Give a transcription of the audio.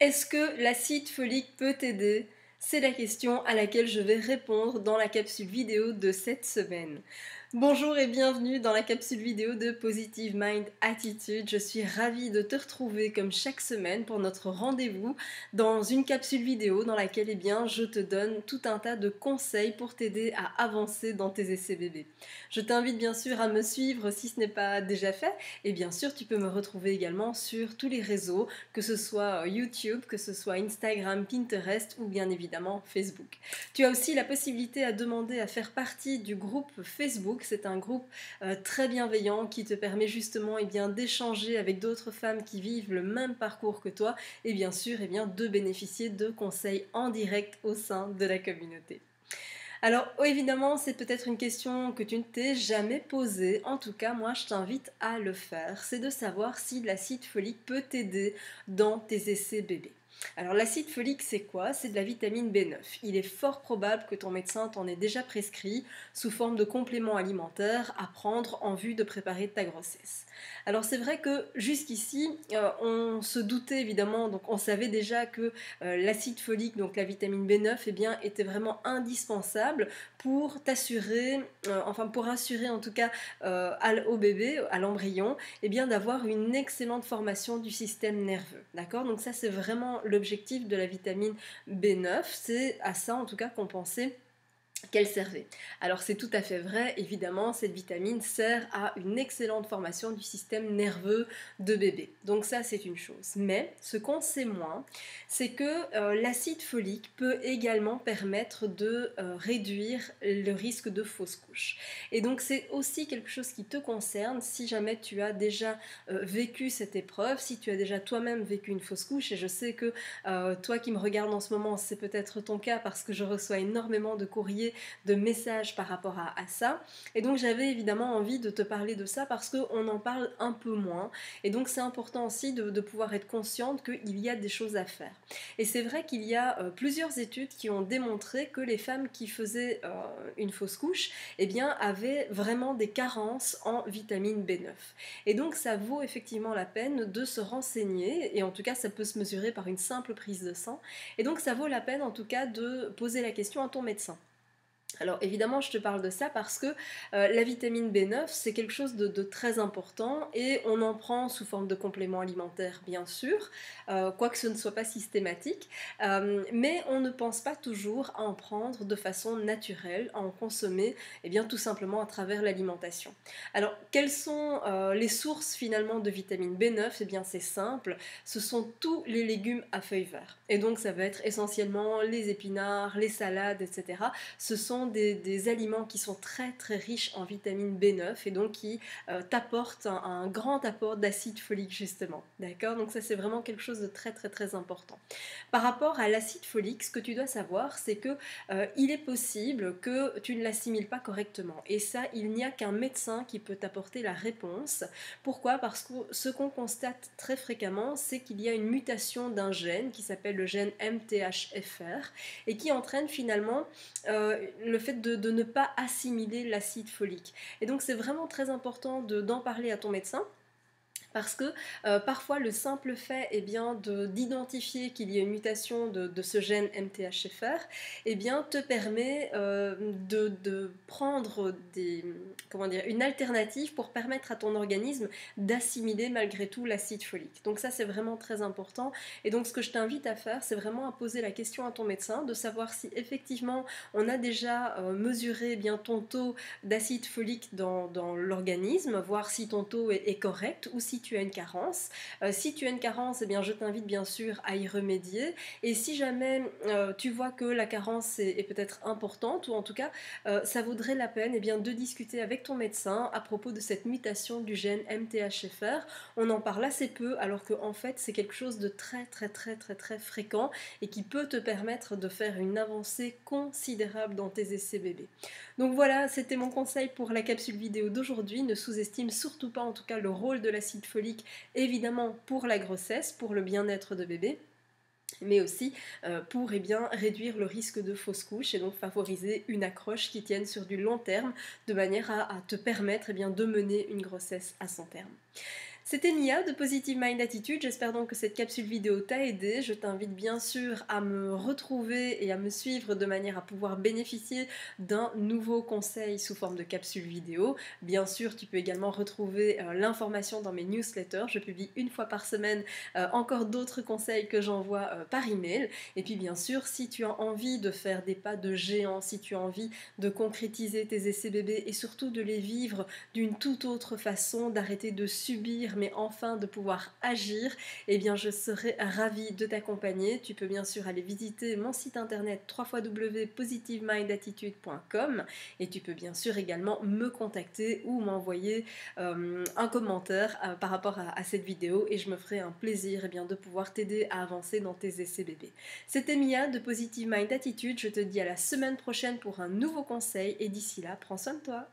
Est-ce que l'acide folique peut t'aider? C'est la question à laquelle je vais répondre dans la capsule vidéo de cette semaine. Bonjour et bienvenue dans la capsule vidéo de Positive Mind Attitude. Je suis ravie de te retrouver comme chaque semaine pour notre rendez-vous dans une capsule vidéo dans laquelle eh bien, je te donne tout un tas de conseils pour t'aider à avancer dans tes essais bébés. Je t'invite bien sûr à me suivre si ce n'est pas déjà fait et bien sûr tu peux me retrouver également sur tous les réseaux, que ce soit YouTube, que ce soit Instagram, Pinterest ou bien évidemment Facebook. Tu as aussi la possibilité à demander à faire partie du groupe Facebook c'est un groupe euh, très bienveillant qui te permet justement eh bien, d'échanger avec d'autres femmes qui vivent le même parcours que toi et bien sûr eh bien, de bénéficier de conseils en direct au sein de la communauté. Alors évidemment, c'est peut-être une question que tu ne t'es jamais posée. En tout cas, moi, je t'invite à le faire. C'est de savoir si l'acide folique peut t'aider dans tes essais bébés. Alors l'acide folique, c'est quoi? C'est de la vitamine B9. Il est fort probable que ton médecin t'en ait déjà prescrit sous forme de complément alimentaire à prendre en vue de préparer ta grossesse. Alors c'est vrai que jusqu'ici, euh, on se doutait évidemment, donc on savait déjà que euh, l'acide folique, donc la vitamine B9, eh bien, était vraiment indispensable pour t'assurer, euh, enfin pour assurer en tout cas au bébé, à l'embryon, eh bien d'avoir une excellente formation du système nerveux. D'accord? Donc ça c'est vraiment l'objectif de la vitamine B9, c'est à ça en tout cas qu'on pensait qu'elle servait. Alors c'est tout à fait vrai, évidemment, cette vitamine sert à une excellente formation du système nerveux de bébé. Donc ça c'est une chose. Mais ce qu'on sait moins, c'est que euh, l'acide folique peut également permettre de euh, réduire le risque de fausse couche. Et donc c'est aussi quelque chose qui te concerne si jamais tu as déjà euh, vécu cette épreuve, si tu as déjà toi-même vécu une fausse couche, et je sais que toi qui me regardes en ce moment, c'est peut-être ton cas parce que je reçois énormément de courriers de messages par rapport à, ça. Et donc j'avais évidemment envie de te parler de ça parce qu'on en parle un peu moins. Et donc c'est important aussi de, pouvoir être consciente qu'il y a des choses à faire. Et c'est vrai qu'il y a euh, plusieurs études qui ont démontré que les femmes qui faisaient euh, une fausse couche, eh bien, avaient vraiment des carences en vitamine B9. Et donc ça vaut effectivement la peine de se renseigner, et en tout cas ça peut se mesurer par une simple prise de sang. Et donc ça vaut la peine en tout cas de poser la question à ton médecin. Alors évidemment, je te parle de ça parce que euh, la vitamine B9, c'est quelque chose de, très important et on en prend sous forme de complément alimentaire, bien sûr, euh, quoique ce ne soit pas systématique, euh, mais on ne pense pas toujours à en prendre de façon naturelle, à en consommer, et eh bien tout simplement à travers l'alimentation. Alors, quelles sont les sources finalement de vitamine B9? Eh bien, c'est simple, ce sont tous les légumes à feuilles vertes. Et donc, ça va être essentiellement les épinards, les salades, etc. Ce sont des, aliments qui sont très très riches en vitamine B9 et donc qui euh, t'apportent un, grand apport d'acide folique justement. D'accord? Donc ça c'est vraiment quelque chose de très très très important. Par rapport à l'acide folique, ce que tu dois savoir c'est que euh, il est possible que tu ne l'assimiles pas correctement et ça il n'y a qu'un médecin qui peut t'apporter la réponse. Pourquoi? Parce que ce qu'on constate très fréquemment c'est qu'il y a une mutation d'un gène qui s'appelle le gène MTHFR et qui entraîne finalement euh, le fait de, ne pas assimiler l'acide folique. Et donc c'est vraiment très important d'en parler à ton médecin parce que euh, parfois le simple fait eh bien, d'identifier qu'il y a une mutation de, ce gène MTHFR eh bien, te permet euh, de, prendre des, comment dire, une alternative pour permettre à ton organisme d'assimiler malgré tout l'acide folique. Donc ça c'est vraiment très important et donc ce que je t'invite à faire c'est vraiment à poser la question à ton médecin de savoir si effectivement on a déjà euh, mesuré eh bien, ton taux d'acide folique dans, l'organisme, voir si ton taux est, est correct ou si tu as une carence. Euh, si tu as une carence, eh bien, je t'invite bien sûr à y remédier. Et si jamais euh, tu vois que la carence est, peut-être importante, ou en tout cas, euh, ça vaudrait la peine eh bien, de discuter avec ton médecin à propos de cette mutation du gène MTHFR. On en parle assez peu, alors qu'en en fait, c'est quelque chose de très, très, très, très, très fréquent et qui peut te permettre de faire une avancée considérable dans tes essais bébés. Donc voilà, c'était mon conseil pour la capsule vidéo d'aujourd'hui. Ne sous-estime surtout pas en tout cas le rôle de l'acide évidemment pour la grossesse, pour le bien-être de bébé mais aussi euh, pour eh bien, réduire le risque de fausse couche et donc favoriser une accroche qui tienne sur du long terme de manière à, te permettre eh de mener une grossesse à son terme. C'était Mia de Positive Mind Attitude, j'espère donc que cette capsule vidéo t'a aidé. Je t'invite bien sûr à me retrouver et à me suivre de manière à pouvoir bénéficier d'un nouveau conseil sous forme de capsule vidéo. Bien sûr, tu peux également retrouver euh, l'information dans mes newsletters. Je publie une fois par semaine euh, encore d'autres conseils que j'envoie euh, par email. Et puis bien sûr, si tu as envie de faire des pas de géant, si tu as envie de concrétiser tes essais bébés et surtout de les vivre d'une toute autre façon, d'arrêter de subir mais enfin de pouvoir agir, eh bien je serai ravie de t'accompagner. Tu peux bien sûr aller visiter mon site internet www.positivemindattitude.com et tu peux bien sûr également me contacter ou m'envoyer euh, un commentaire euh, par rapport à, cette vidéo et je me ferai un plaisir eh bien, de pouvoir t'aider à avancer dans tes essais bébés. C'était Mia de Positive Mind Attitude, je te dis à la semaine prochaine pour un nouveau conseil et d'ici là, prends soin de toi.